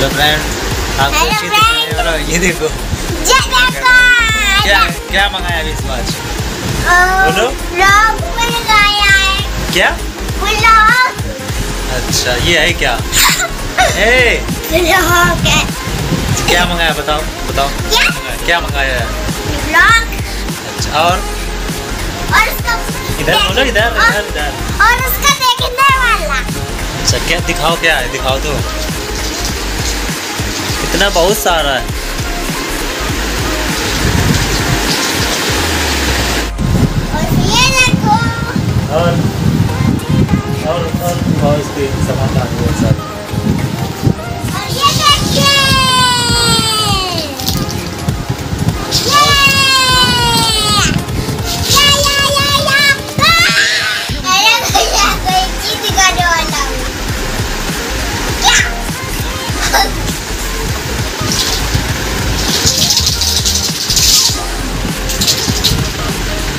Hello friend आपको Hello, अच्छी हूँ। ये देखो क्या क्या मंगाया अभी इस बार बोलो क्या अच्छा ये है क्या ए क्या मंगाया बताओ बताओ क्या? क्या मंगाया है अच्छा और और इधर बोलो इधर इधर इधर और उसका देखने वाला अच्छा क्या दिखाओ क्या है दिखाओ तो इतना बहुत सारा है। और और और और इसके समाधान बहुत सारे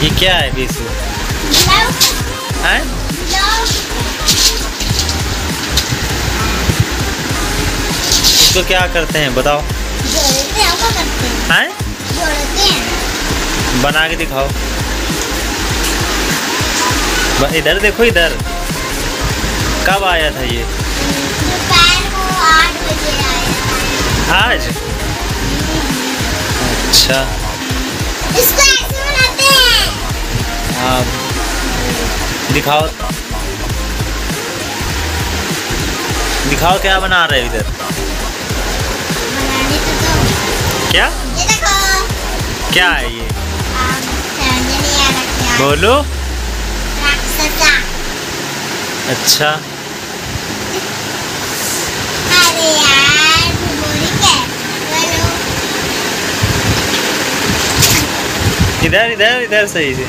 ये क्या है बीसू है? इसको क्या करते हैं, बताओ। हैं? हैं हैं बना के दिखाओ। इधर देखो, इधर। कब आया था ये? आज? अच्छा। दिखाओ। दिखाओ क्या बना रहे इधर। तो क्या? ये देखो। क्या है ये? बोलो। अच्छा। इधर इधर इधर सही से